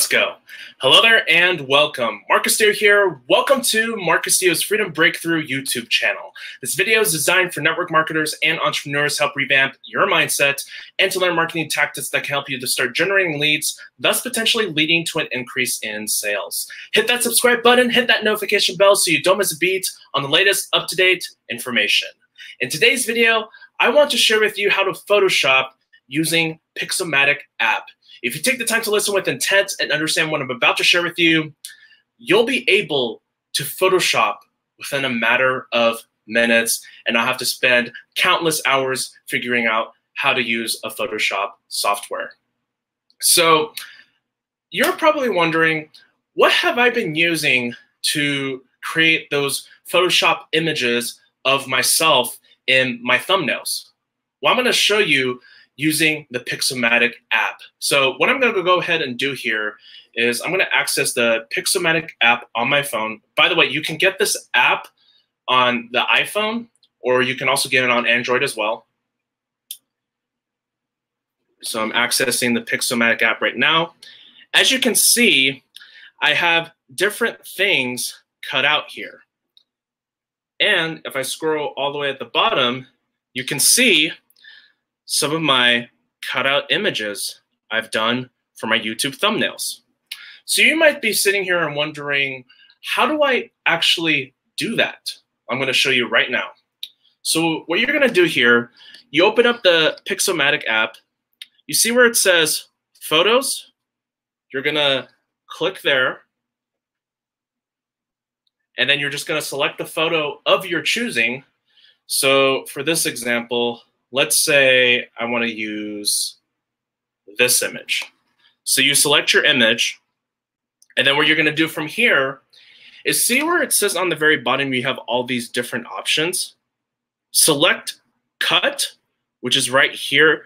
Let's go. Hello there and welcome. Marcus Castillo here. Welcome to Marcus Castillo's Freedom Breakthrough YouTube channel. This video is designed for network marketers and entrepreneurs to help revamp your mindset and to learn marketing tactics that can help you to start generating leads, thus potentially leading to an increase in sales. Hit that subscribe button, hit that notification bell so you don't miss a beat on the latest up-to-date information. In today's video, I want to share with you how to Photoshop using Pixomatic app. If you take the time to listen with intent and understand what I'm about to share with you, you'll be able to Photoshop within a matter of minutes and not have to spend countless hours figuring out how to use a Photoshop software. So you're probably wondering, what have I been using to create those Photoshop images of myself in my thumbnails? Well, I'm going to show you using the Pixomatic app. So what I'm going to go ahead and do here is I'm going to access the Pixomatic app on my phone. By the way, you can get this app on the iPhone, or you can also get it on Android as well. So I'm accessing the Pixomatic app right now. As you can see, I have different things cut out here. And if I scroll all the way at the bottom, you can see some of my cutout images I've done for my YouTube thumbnails. So you might be sitting here and wondering, how do I actually do that? I'm going to show you right now. So what you're going to do here, you open up the Pixomatic app. You see where it says Photos? You're going to click there. And then you're just going to select the photo of your choosing. So for this example, let's say I want to use this image. So you select your image, and then what you're going to do from here is see where it says on the very bottom you have all these different options. Select cut, which is right here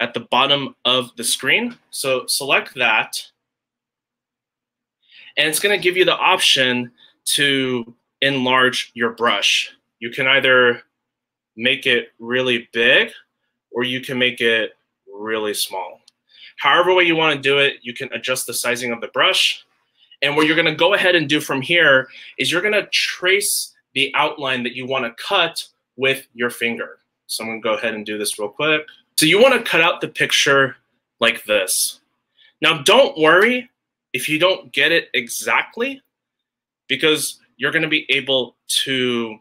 at the bottom of the screen. So select that. And it's going to give you the option to enlarge your brush. You can either make it really big or you can make it really small. However way you want to do it, you can adjust the sizing of the brush. And what you're going to go ahead and do from here is you're going to trace the outline that you want to cut with your finger. So I'm going to go ahead and do this real quick. So you want to cut out the picture like this. Now, don't worry if you don't get it exactly, because you're going to be able to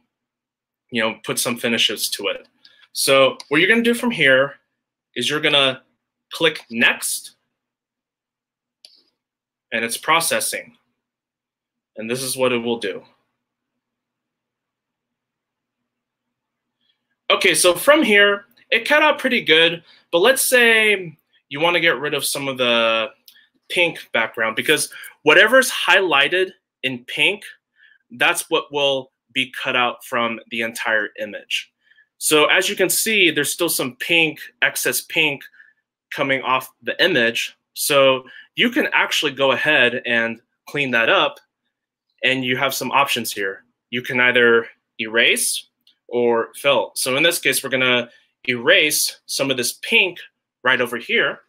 you know, put some finishes to it. So what you're going to do from here is you're going to click next and it's processing. And this is what it will do. Okay, so from here, it cut out pretty good, but let's say you want to get rid of some of the pink background because whatever's highlighted in pink, that's what will be cut out from the entire image. So as you can see, there's still some pink, excess pink coming off the image. So you can actually go ahead and clean that up and you have some options here. You can either erase or fill. So in this case, we're gonna erase some of this pink right over here.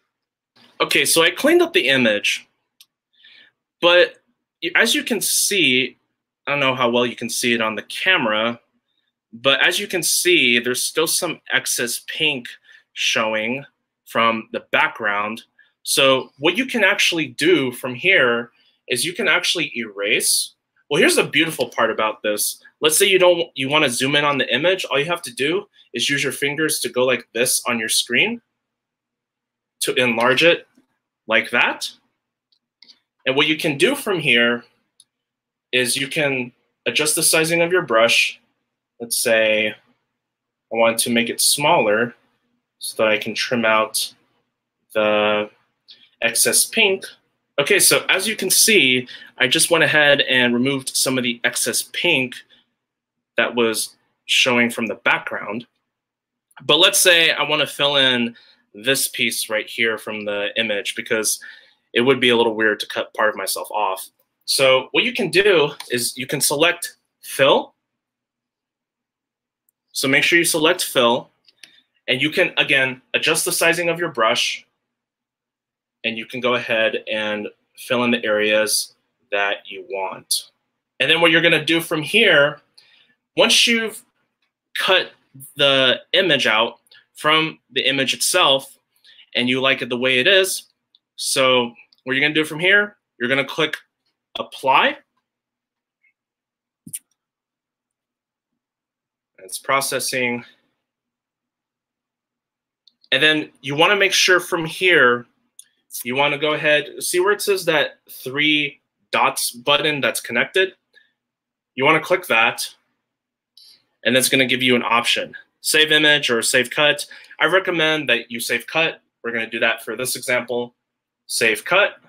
Okay, so I cleaned up the image, but as you can see, I don't know how well you can see it on the camera, but as you can see, there's still some excess pink showing from the background. So what you can actually do from here is you can actually erase. Well, here's the beautiful part about this. Let's say you don't you want to zoom in on the image. All you have to do is use your fingers to go like this on your screen to enlarge it like that. And what you can do from here is you can adjust the sizing of your brush. Let's say I want to make it smaller so that I can trim out the excess pink. Okay, so as you can see, I just went ahead and removed some of the excess pink that was showing from the background. But let's say I want to fill in this piece right here from the image because it would be a little weird to cut part of myself off. So what you can do is you can select fill. So make sure you select fill. And you can, again, adjust the sizing of your brush. And you can go ahead and fill in the areas that you want. And then what you're gonna do from here, once you've cut the image out from the image itself and you like it the way it is, so what you're gonna do from here, you're gonna click apply. It's processing. And then you wanna make sure from here, you wanna go ahead, see where it says that three dots button that's connected? You wanna click that, and that's gonna give you an option. Save image or save cut. I recommend that you save cut. We're gonna do that for this example save cut.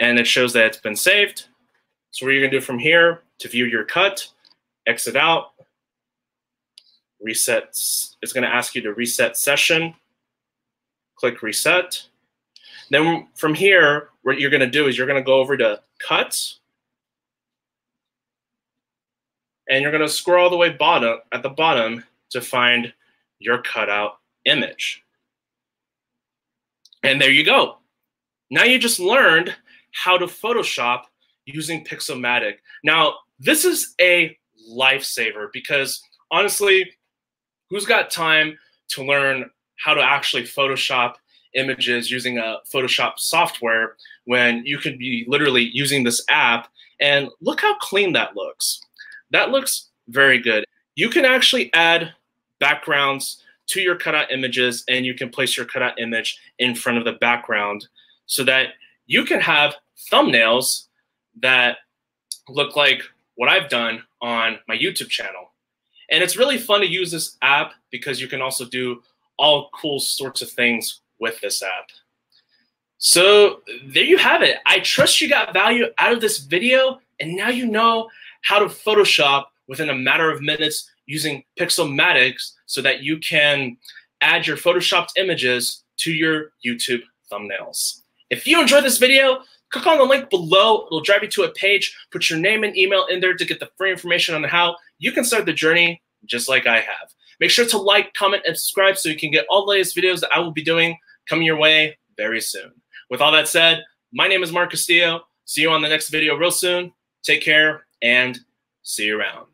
And it shows that it's been saved. So what you're gonna do from here to view your cut, exit out, reset. It's gonna ask you to reset session. Click reset. Then from here, what you're gonna do is you're gonna go over to cuts. And you're gonna scroll all the way bottom at the bottom to find your cutout image. And there you go. Now you just learned how to Photoshop using Pixomatic. Now, this is a lifesaver because honestly, who's got time to learn how to actually Photoshop images using a Photoshop software when you could be literally using this app and look how clean that looks. That looks very good. You can actually add backgrounds to your cutout images and you can place your cutout image in front of the background so that you can have thumbnails that look like what I've done on my YouTube channel. And it's really fun to use this app because you can also do all cool sorts of things with this app. So there you have it. I trust you got value out of this video and now you know how to Photoshop within a matter of minutes using Pixomatic so that you can add your photoshopped images to your YouTube thumbnails. If you enjoyed this video, click on the link below. It'll drive you to a page. Put your name and email in there to get the free information on how you can start the journey just like I have. Make sure to like, comment, and subscribe so you can get all the latest videos that I will be doing coming your way very soon. With all that said, my name is Mark Castillo. See you on the next video real soon. Take care and see you around.